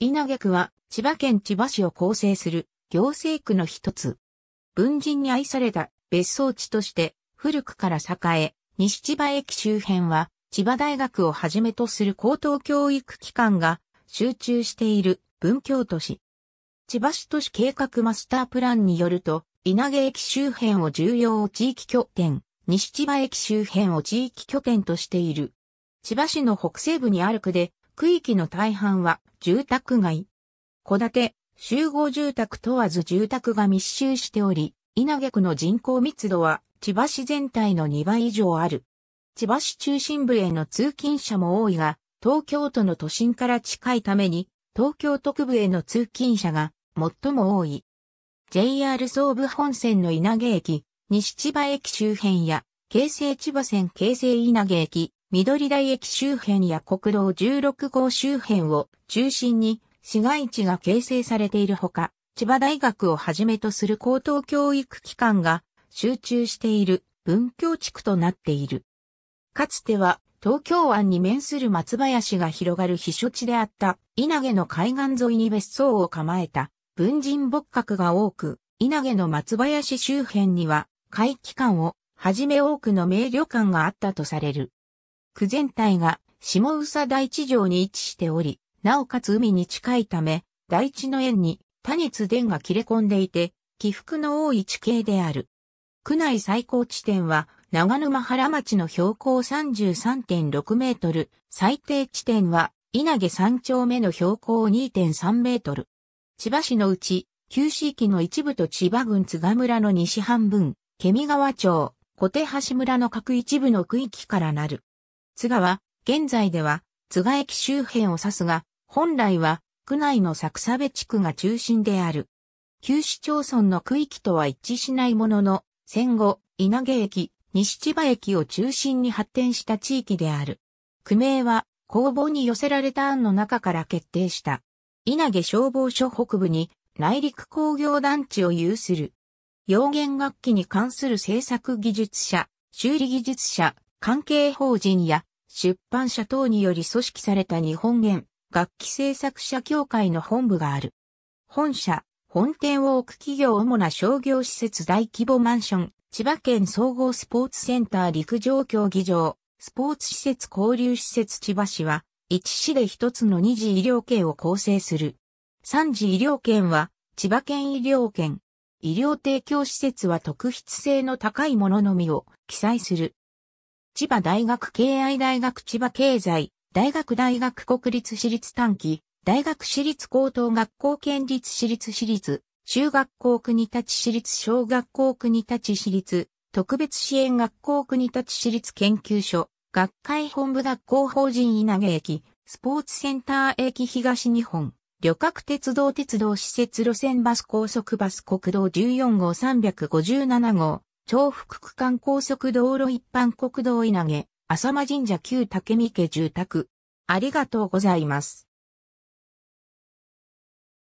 稲毛区は千葉県千葉市を構成する行政区の一つ。文人に愛された別荘地として古くから栄え、西千葉駅周辺は千葉大学をはじめとする高等教育機関が集中している文教都市。千葉市都市計画マスタープランによると、稲毛駅周辺を重要地域拠点、西千葉駅周辺を地域拠点としている。千葉市の北西部にある区で、区域の大半は住宅街。戸建て、集合住宅問わず住宅が密集しており、稲毛区の人口密度は千葉市全体の2倍以上ある。千葉市中心部への通勤者も多いが、東京都の都心から近いために、東京都区部への通勤者が最も多い。JR 総武本線の稲毛駅、西千葉駅周辺や、京成千葉線京成稲毛駅、緑台駅周辺や国道16号周辺を中心に市街地が形成されているほか、千葉大学をはじめとする高等教育機関が集中している文教地区となっている。かつては東京湾に面する松林が広がる避暑地であった稲毛の海岸沿いに別荘を構えた文人牧閣が多く、稲毛の松林周辺には海機関をはじめ多くの名旅館があったとされる。区全体が下宇佐大地上に位置しており、なおかつ海に近いため、大地の縁に多熱電が切れ込んでいて、起伏の多い地形である。区内最高地点は、長沼原町の標高33.6メートル、最低地点は、稲毛三丁目の標高2.3メートル。千葉市のうち、旧市域の一部と千葉郡津賀村の西半分、ケミ川町、小手橋村の各一部の区域からなる。津賀は、現在では、津賀駅周辺を指すが、本来は、区内の作差部地区が中心である。旧市町村の区域とは一致しないものの、戦後、稲毛駅、西千葉駅を中心に発展した地域である。区名は、公募に寄せられた案の中から決定した。稲毛消防署北部に内陸工業団地を有する。洋弦楽器に関する制作技術者、修理技術者、関係法人や出版社等により組織された日本弦楽器製作者協会の本部がある。本社、本店を置く企業主な商業施設大規模マンション、千葉県総合スポーツセンター陸上競技場、スポーツ施設交流施設千葉市は、一市で一つの二次医療圏を構成する。三次医療圏は、千葉県医療圏。医療提供施設は特筆性の高いもののみを記載する。千葉大学経愛大学千葉経済、大学大学国立私立短期、大学私立高等学校県立私立私立、中学校国立私立小学校国立私立、特別支援学校国立私立研究所、学会本部学校法人稲毛駅、スポーツセンター駅東日本、旅客鉄道鉄道施設路線バス高速バス国道14号357号、重複区間高速道路一般国道稲毛、浅間神社旧竹見家住宅。ありがとうございます。